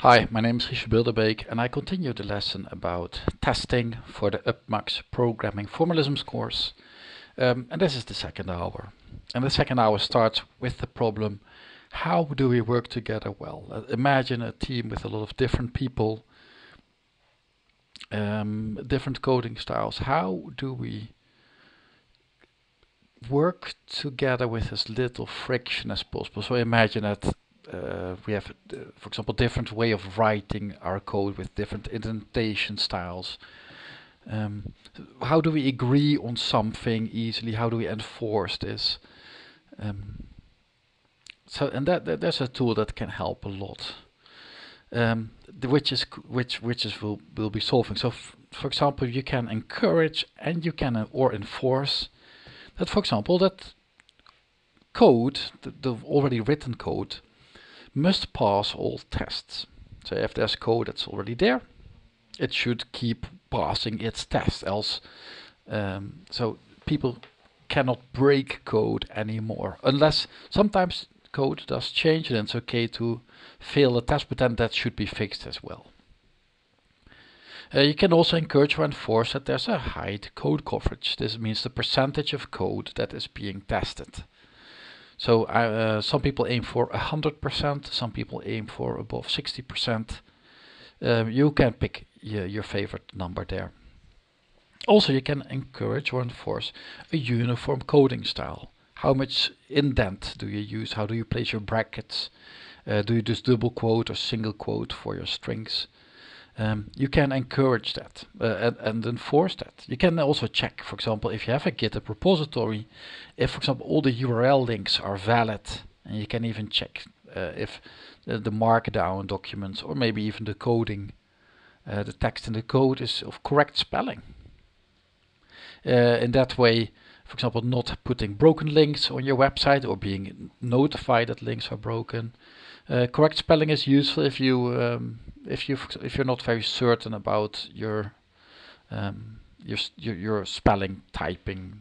Hi, my name is Richel Bilderbeek and I continue the lesson about testing for the UPPMAX Programming Formalisms course. Um, and this is the second hour. And the second hour starts with the problem, how do we work together well? Uh, imagine a team with a lot of different people, um, different coding styles. How do we work together with as little friction as possible? So imagine that uh, we have, uh, for example, different way of writing our code with different indentation styles. Um, how do we agree on something easily? How do we enforce this? Um, so, and that, that that's a tool that can help a lot. Um, which is which which is will will be solving. So, for example, you can encourage and you can uh, or enforce that, for example, that code, the, the already written code, must pass all tests. So if there's code that's already there, it should keep passing its tests. Else, um, so people cannot break code anymore unless sometimes code does change and it's okay to fail a test, but then that should be fixed as well. Uh, you can also encourage or enforce that there's a high code coverage. This means the percentage of code that is being tested. So uh, some people aim for 100%, some people aim for above 60%. Um, you can pick your, favorite number there. Also, you can encourage or enforce a uniform coding style. How much indent do you use? How do you place your brackets? Uh, do you use double quote or single quote for your strings? Um, you can encourage that uh, and, and, enforce that. You can also check, for example, if you have a GitHub repository, if, for example, all the URL links are valid, and you can even check uh, if the, the, markdown documents or maybe even the coding, uh, the text in the code is of correct spelling. Uh, in that way, for example, not putting broken links on your website or being notified that links are broken. Uh, correct spelling is useful if you um, if you if you're not very certain about your um, your, your, spelling typing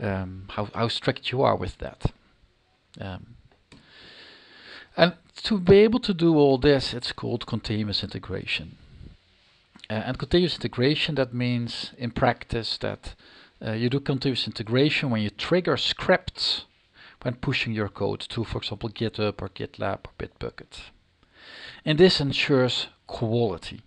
um, how how strict you are with that. Um, and to be able to do all this, it's called continuous integration. Uh, and continuous integration that means in practice that uh, you do continuous integration when you trigger scripts when pushing your code to, for example, GitHub or GitLab or Bitbucket. And this ensures quality.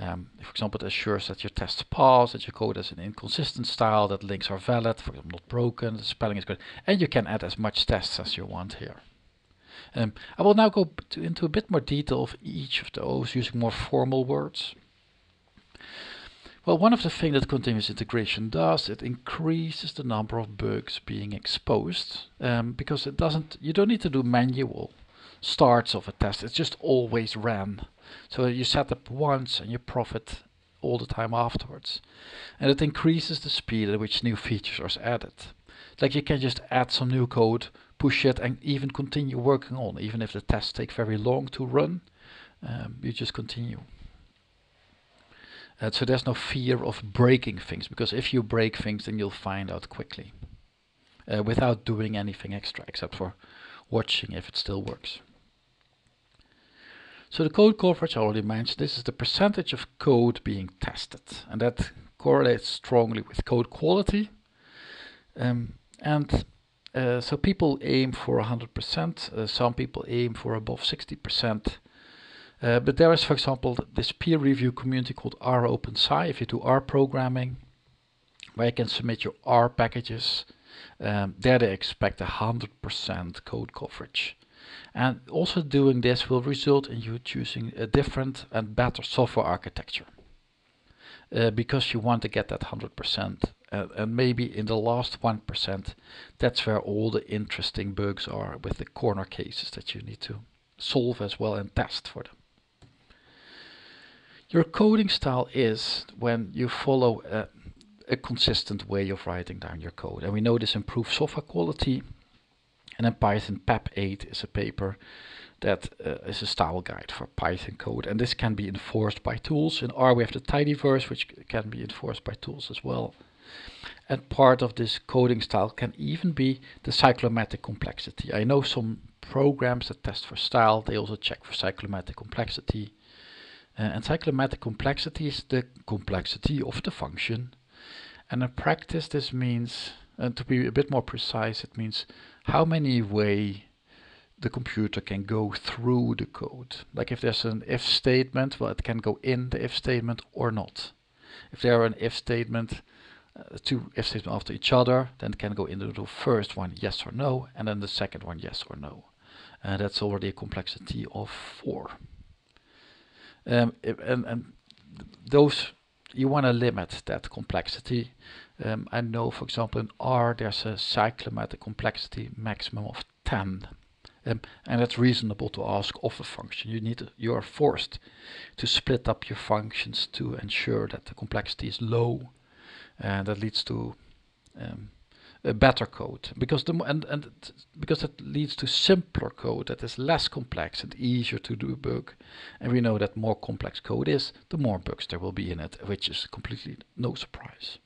Um, for example, it assures that your tests pass, that your code has an inconsistent style, that links are valid, for example, not broken, the spelling is good, and you can add as much tests as you want here. Um, I will now go into a bit more detail of each of those using more formal words. Well, one of the things that continuous integration does, it increases the number of bugs being exposed um, because it doesn't, you don't need to do manual starts of a test. It's just always ran. So you set up once and you profit all the time afterwards. And it increases the speed at which new features are added. Like you can just add some new code, push it and even continue working on, even if the tests take very long to run, um, you just continue. Uh, so there's no fear of breaking things because if you break things then you'll find out quickly uh, without doing anything extra except for watching if it still works. So the code coverage I already mentioned, this is the percentage of code being tested and that correlates strongly with code quality. Um, and uh, so people aim for 100%, uh, some people aim for above 60%. Uh, but there is, for example, this peer review community called rOpenSci. If you do R programming, where you can submit your R packages, um, there they expect 100% code coverage. And also doing this will result in you choosing a different and better software architecture. Uh, because you want to get that 100% uh, and maybe in the last 1% that's where all the interesting bugs are with the corner cases that you need to solve as well and test for them. Your coding style is when you follow a, a, consistent way of writing down your code. And we know this improves software quality. And in Python, PEP 8 is a paper that uh, is a style guide for Python code. And this can be enforced by tools. In R, we have the tidyverse, which can be enforced by tools as well. And part of this coding style can even be the cyclomatic complexity. I know some programs that test for style, they also check for cyclomatic complexity. Uh, and cyclomatic complexity is the complexity of the function. And in practice this means, and to be a bit more precise, it means how many way the computer can go through the code. Like if there's an if statement, well it can go in the if statement or not. If there are an if statement, uh, two if statements after each other, then it can go into the first one yes or no, and then the second one yes or no. And uh, that's already a complexity of four. Um, and, and those you want to limit that complexity. Um, I know, for example, in R there's a cyclomatic complexity maximum of 10. Um, and that's reasonable to ask of a function. You need you are forced to split up your functions to ensure that the complexity is low, and that leads to um, a better code because the and and because that leads to simpler code that is less complex and easier to debug. And we know that more complex code is, the more bugs there will be in it, which is completely no surprise.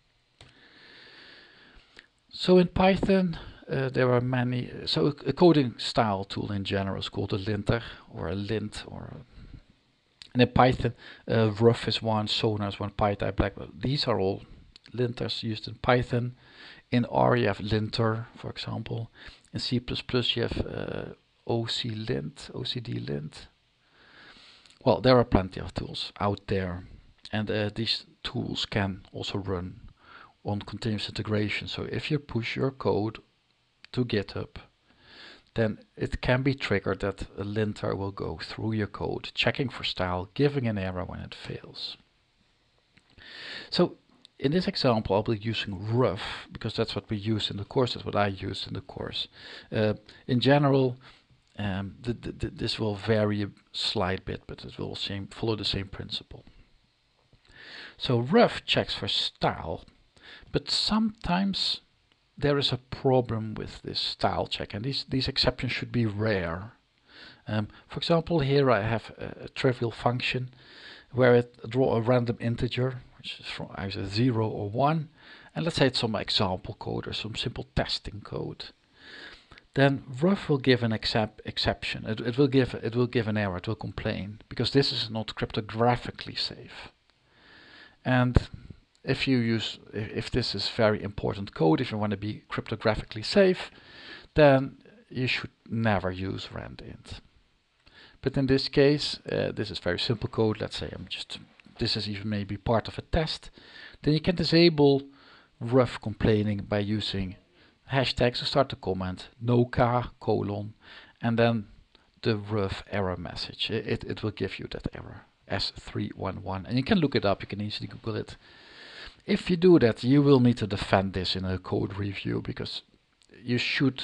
So in Python, uh, there are many. So a, coding style tool in general is called a linter or a lint or. A, and in Python, uh, Ruff is one, Sonar is one, PyType, Black. These are all linters used in Python. In R you have lintr, for example. In C++ you have uh, OCLint, OCDLint. Well, there are plenty of tools out there. And uh, these tools can also run on continuous integration. So if you push your code to GitHub, then it can be triggered that a linter will go through your code, checking for style, giving an error when it fails. So in this example, I'll be using ruff because that's what we use in the course. That's what I use in the course. Uh, in general, um, this will vary a slight bit, but it will same, follow the same principle. So ruff checks for style, but sometimes there is a problem with this style check, and these these exceptions should be rare. Um, for example, here I have a, a trivial function where it draw a random integer which is from either 0 or 1. And let's say it's some example code or some simple testing code. Then ruff will give an accept exception. It, it will give it will give an error. It will complain because this is not cryptographically safe. And if you use if, if this is very important code, if you want to be cryptographically safe, then you should never use randint. But in this case, uh, this is very simple code. Let's say I'm just this is even maybe part of a test, then you can disable ruff complaining by using hashtags to start the comment, noqa colon, and then the ruff error message. It, it will give you that error, S311. And you can look it up, you can easily Google it. If you do that, you will need to defend this in a code review because you should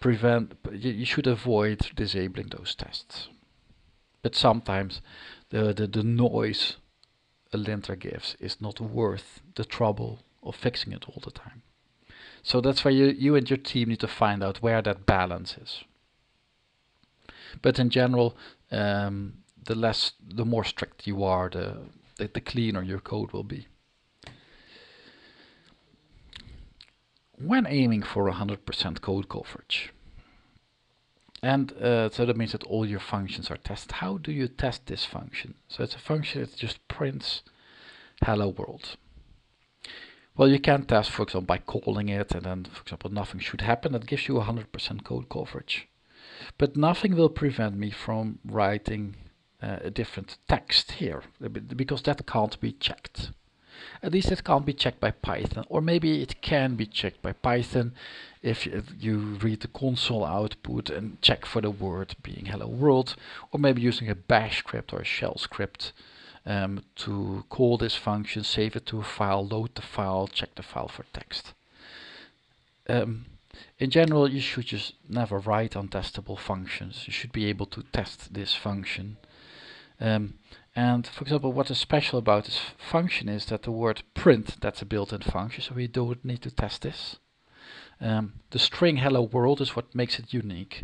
prevent, you should avoid disabling those tests. But sometimes the, the, the noise a linter gives is not worth the trouble of fixing it all the time. So that's why you, you and your team need to find out where that balance is. But in general, um, the less, the more strict you are, the, the, the cleaner your code will be. When aiming for 100% code coverage, and uh, so that means that all your functions are tested. How do you test this function? So it's a function that just prints hello world. Well, you can test, for example, by calling it and then, for example, nothing should happen. That gives you 100% code coverage. But nothing will prevent me from writing uh, a different text here because that can't be checked. At least it can't be checked by Python or maybe it can be checked by Python if you read the console output and check for the word being hello world or maybe using a bash script or a shell script um, to call this function, save it to a file, load the file, check the file for text. Um, in general, you should just never write untestable functions. You should be able to test this function. Um, and for example, what is special about this function is that the word print, that's a built-in function, so we don't need to test this. Um, the string hello world is what makes it unique.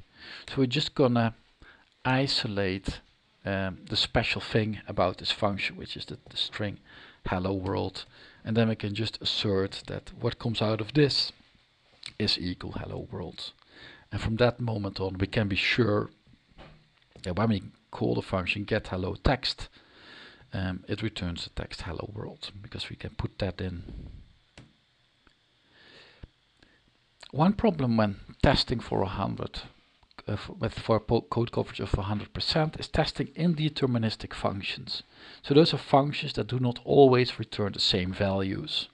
So we're just gonna isolate um, the special thing about this function, which is the, the string hello world. and then we can just assert that what comes out of this is equal hello world. And from that moment on we can be sure that when we call the function get hello text um, it returns the text hello world because we can put that in. One problem when testing for a hundred uh, with for code coverage of 100% is testing indeterministic functions. So those are functions that do not always return the same values.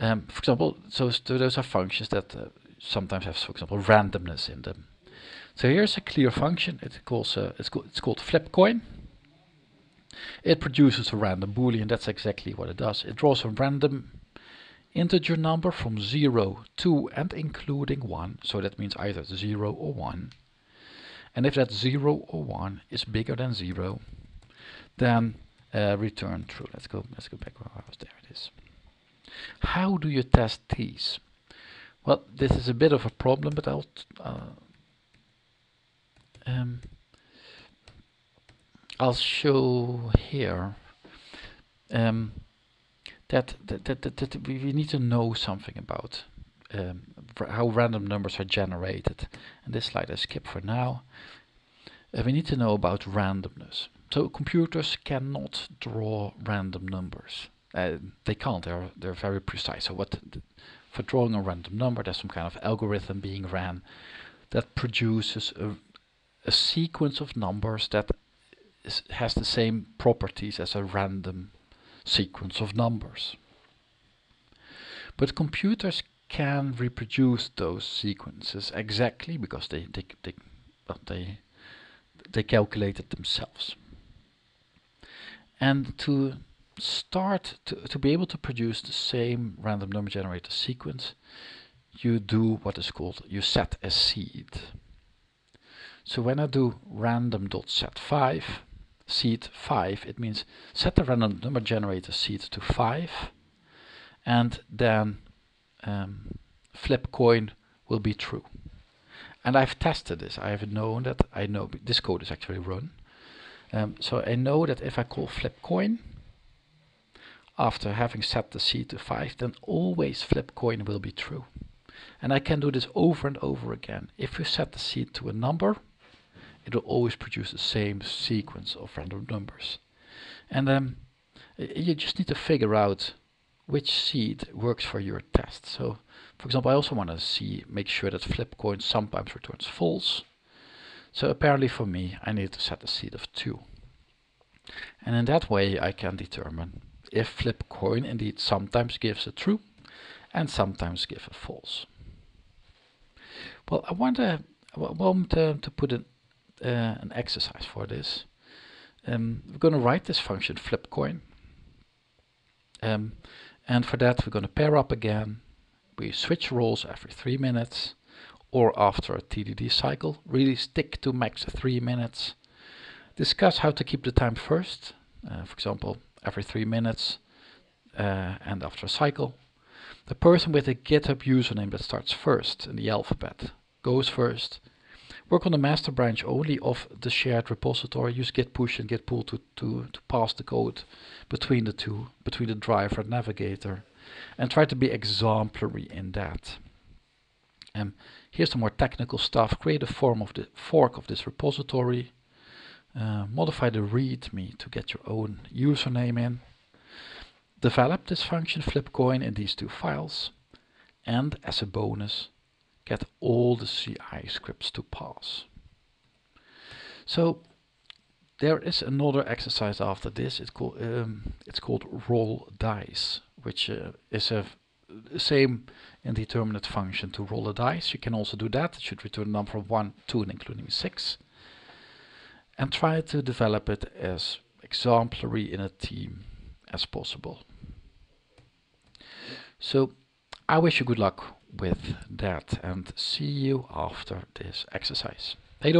Um, for example, so those are functions that uh, sometimes have, for example, randomness in them. So here's a clear function. It calls it's, co it's called. It produces a random boolean. That's exactly what it does. It draws a random integer number from 0 to and including 1. So that means either 0 or 1. And if that 0 or 1 is bigger than 0, then uh, return true. Let's go, let's go back where I was. There it is. How do you test these? Well, this is a bit of a problem, but I'll uh, um, I'll show here um, that, that, that, that, we need to know something about um, how random numbers are generated. And this slide I skip for now. Uh, we need to know about randomness. So computers cannot draw random numbers. Uh, they can't. They're they're very precise. So what for drawing a random number, there's some kind of algorithm being ran that produces a, a sequence of numbers that is, has the same properties as a random sequence of numbers. But computers can reproduce those sequences exactly because they they they they, they calculate it themselves. And to start to, to be able to produce the same random number generator sequence, you do what is called you set a seed. So when I do random dot set 5, seed 5, it means set the random number generator seed to 5 and then um, flip coin will be true. And I've tested this. I have known that I know this code is actually run. Um, so I know that if I call flip coin after having set the seed to 5 then always flip coin will be true. And I can do this over and over again. If you set the seed to a number it will always produce the same sequence of random numbers. And um, you just need to figure out which seed works for your test. So, for example, I also want to see, make sure that flip coin sometimes returns false. So apparently for me, I need to set a seed of 2. And in that way, I can determine if flip coin indeed sometimes gives a true and sometimes gives a false. Well, I want to, I want to, to put an uh, an exercise for this. Um, we're going to write this function flipcoin. Um, and for that we're going to pair up again. We switch roles every three minutes or after a TDD cycle. Really stick to max three minutes. Discuss how to keep the time first. Uh, for example, every three minutes uh, and after a cycle. The person with a GitHub username that starts first in the alphabet goes first Work on the master branch only of the shared repository. Use git push and git pull to, to, to pass the code between the two, between the driver and navigator. And try to be exemplary in that. And here's the more technical stuff. Create a form of the fork of this repository. Uh, modify the readme to get your own username in. Develop this function flipcoin in these two files. And as a bonus, get all the CI scripts to pass. So there is another exercise after this. It's called um, it's called roll dice, which uh, is a same indeterminate function to roll a dice. You can also do that. It should return a number of 1, 2 and including 6. And try to develop it as exemplary in a team as possible. So I wish you good luck with that and see you after this exercise. Hey